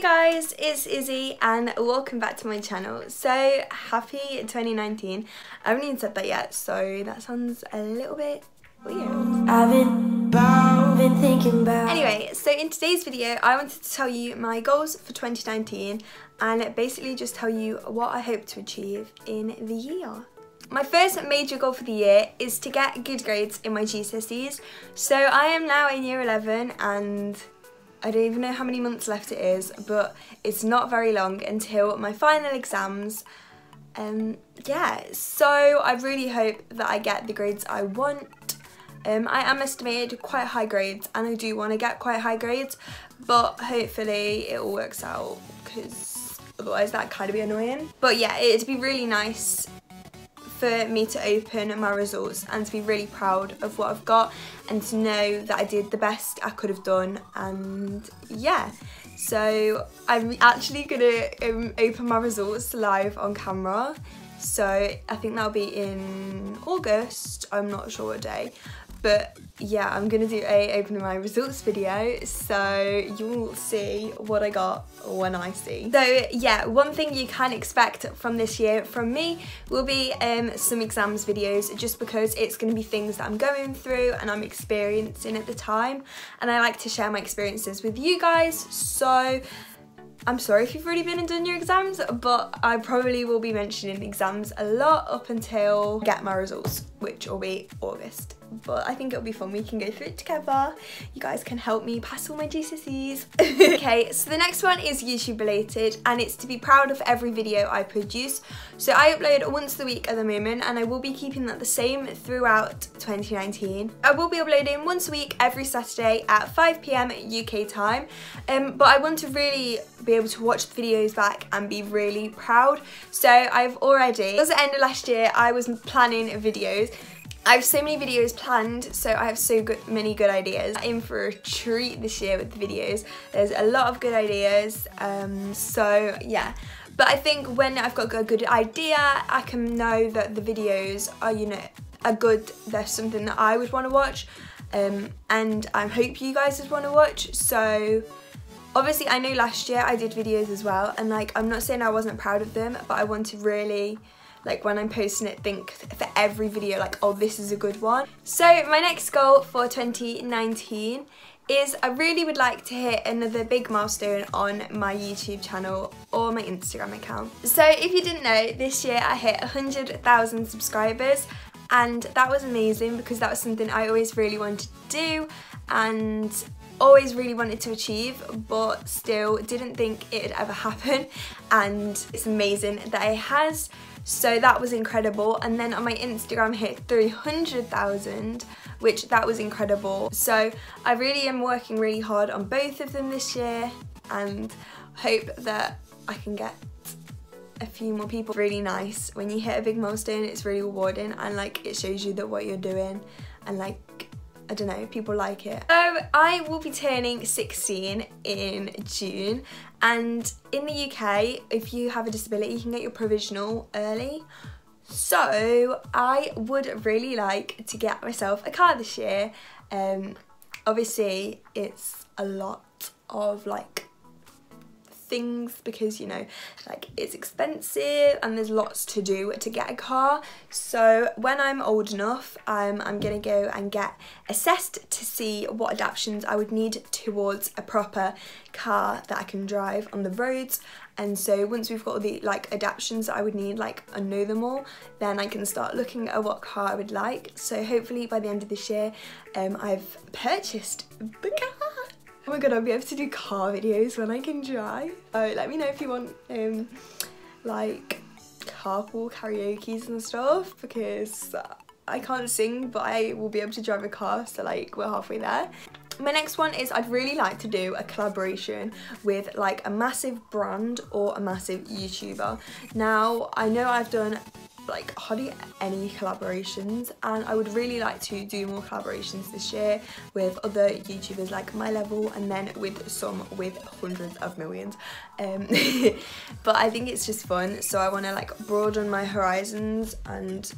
Hey guys, it's Izzy and welcome back to my channel. So happy 2019. I haven't even said that yet, so that sounds a little bit weird. I've been, been thinking about Anyway, so in today's video I wanted to tell you my goals for 2019 and basically just tell you what I hope to achieve in the year. My first major goal for the year is to get good grades in my GCSEs. So I am now in year 11 and I don't even know how many months left it is, but it's not very long until my final exams. Um, yeah, so I really hope that I get the grades I want. Um, I am estimated quite high grades and I do want to get quite high grades, but hopefully it all works out because otherwise that kind of be annoying. But yeah, it'd be really nice for me to open my results and to be really proud of what I've got and to know that I did the best I could have done and yeah. So I'm actually gonna um, open my results live on camera so I think that'll be in August. I'm not sure what day. But yeah, I'm gonna do a opening my results video, so you'll see what I got when I see. So yeah, one thing you can expect from this year from me will be um, some exams videos, just because it's gonna be things that I'm going through and I'm experiencing at the time, and I like to share my experiences with you guys, so I'm sorry if you've already been and done your exams, but I probably will be mentioning exams a lot up until I get my results, which will be August but I think it'll be fun. We can go through it together. You guys can help me pass all my GCSEs. okay, so the next one is YouTube related and it's to be proud of every video I produce. So I upload once a week at the moment and I will be keeping that the same throughout 2019. I will be uploading once a week every Saturday at 5pm UK time, um, but I want to really be able to watch the videos back and be really proud. So I've already, at the end of last year, I was planning videos I have so many videos planned, so I have so good, many good ideas. I'm for a treat this year with the videos. There's a lot of good ideas, um, so yeah. But I think when I've got a good idea, I can know that the videos are, you know, are good. There's something that I would want to watch, um, and I hope you guys would want to watch. So obviously, I know last year I did videos as well, and like I'm not saying I wasn't proud of them, but I want to really like when I'm posting it think for every video like oh this is a good one. So my next goal for 2019 is I really would like to hit another big milestone on my YouTube channel or my Instagram account. So if you didn't know, this year I hit 100,000 subscribers and that was amazing because that was something I always really wanted to do and always really wanted to achieve but still didn't think it'd ever happen and it's amazing that it has so that was incredible. And then on my Instagram hit 300,000, which that was incredible. So I really am working really hard on both of them this year and hope that I can get a few more people. Really nice. When you hit a big milestone, it's really rewarding and like it shows you that what you're doing and like I don't know, people like it. So I will be turning 16 in June and in the UK, if you have a disability, you can get your provisional early. So I would really like to get myself a car this year. Um, obviously, it's a lot of like things because you know like it's expensive and there's lots to do to get a car. So when I'm old enough um, I'm gonna go and get assessed to see what adaptations I would need towards a proper car that I can drive on the roads. And so once we've got all the like adaptations that I would need like I know them all then I can start looking at what car I would like. So hopefully by the end of this year um, I've purchased the car Oh my god, I'll be able to do car videos when I can drive. Oh, let me know if you want um, like carpool karaoke's and stuff because I can't sing but I will be able to drive a car so like we're halfway there. My next one is I'd really like to do a collaboration with like a massive brand or a massive YouTuber. Now I know I've done like hardly any collaborations and I would really like to do more collaborations this year with other YouTubers like my level and then with some with hundreds of millions um, but I think it's just fun so I want to like broaden my horizons and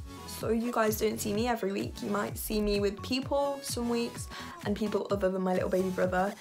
so you guys don't see me every week. You might see me with people some weeks and people other than my little baby brother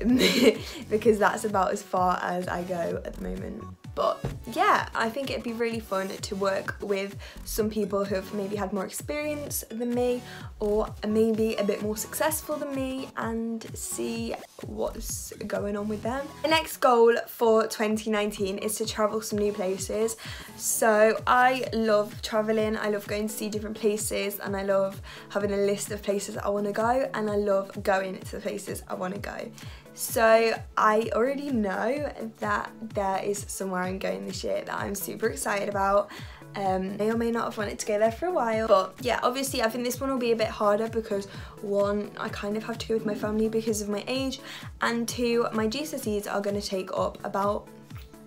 because that's about as far as I go at the moment. But yeah, I think it'd be really fun to work with some people who have maybe had more experience than me or maybe a bit more successful than me and see what's going on with them. The next goal for 2019 is to travel some new places. So I love traveling, I love going to see different places and I love having a list of places I want to go and I love going to the places I want to go. So I already know that there is somewhere I'm going this year that I'm super excited about. Um, may or may not have wanted to go there for a while but yeah obviously I think this one will be a bit harder because one I kind of have to go with my family because of my age and two my GCSEs are going to take up about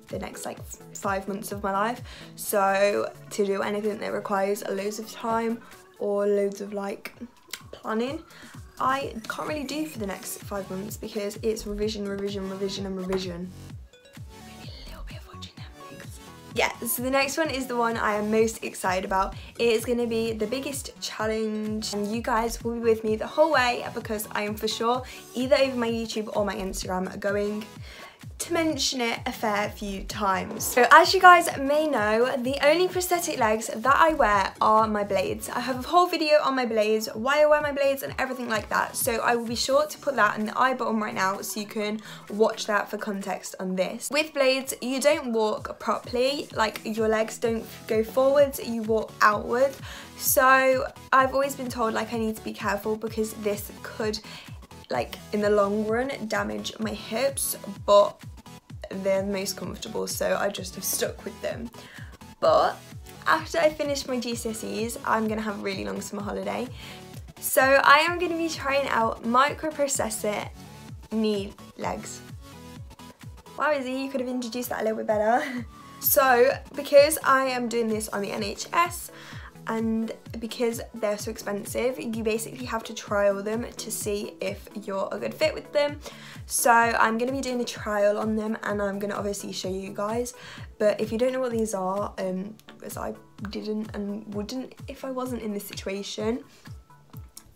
the next like five months of my life so to do anything that requires loads of time or loads of like planning I can't really do for the next five months because it's revision, revision, revision and revision. Maybe a little bit of watching Netflix. Yeah, so the next one is the one I am most excited about. It is going to be the biggest challenge and you guys will be with me the whole way because I am for sure either over my YouTube or my Instagram going to mention it a fair few times. So as you guys may know, the only prosthetic legs that I wear are my blades. I have a whole video on my blades, why I wear my blades and everything like that. So I will be sure to put that in the i button right now so you can watch that for context on this. With blades, you don't walk properly, like your legs don't go forwards, you walk outward. So I've always been told like I need to be careful because this could like in the long run damage my hips but they're the most comfortable so I just have stuck with them. But after I finish my GCSEs I'm gonna have a really long summer holiday. So I am to be trying out microprocessor knee legs. Wow Izzy you could have introduced that a little bit better. So because I am doing this on the NHS and because they're so expensive you basically have to trial them to see if you're a good fit with them. So I'm going to be doing a trial on them and I'm going to obviously show you guys. But if you don't know what these are um as I didn't and wouldn't if I wasn't in this situation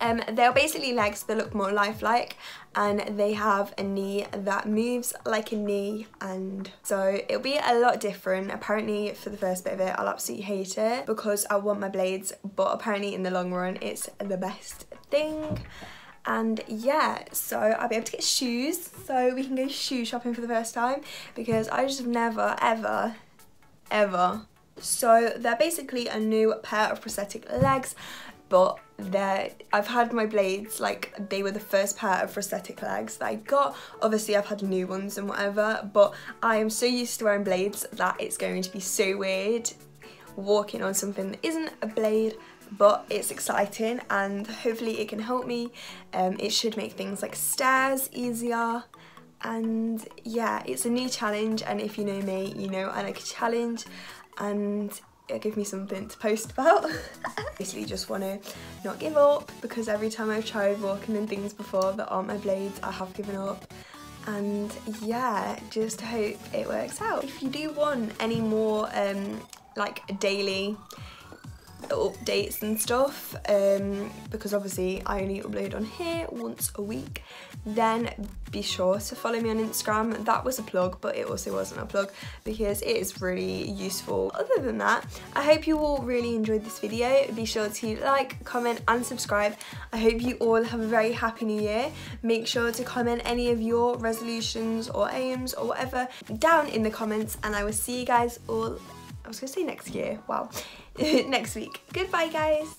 um, they're basically legs that look more lifelike and they have a knee that moves like a knee and so it'll be a lot different. Apparently for the first bit of it I'll absolutely hate it because I want my blades but apparently in the long run it's the best thing. And yeah so I'll be able to get shoes so we can go shoe shopping for the first time because I just have never ever ever. So they're basically a new pair of prosthetic legs but they're I've had my blades like they were the first pair of prosthetic legs that I got. Obviously I've had new ones and whatever but I am so used to wearing blades that it's going to be so weird walking on something that isn't a blade but it's exciting and hopefully it can help me. Um, it should make things like stairs easier. And yeah it's a new challenge and if you know me you know I like a challenge. And give me something to post about. Basically just want to not give up because every time I've tried walking in things before that aren't my blades I have given up and yeah just hope it works out. If you do want any more um, like daily updates and stuff um, because obviously I only upload on here once a week. Then be sure to follow me on Instagram. That was a plug but it also wasn't a plug because it is really useful. Other than that I hope you all really enjoyed this video. Be sure to like comment and subscribe. I hope you all have a very happy new year. Make sure to comment any of your resolutions or aims or whatever down in the comments and I will see you guys all I was gonna say next year, wow, next week. Goodbye guys.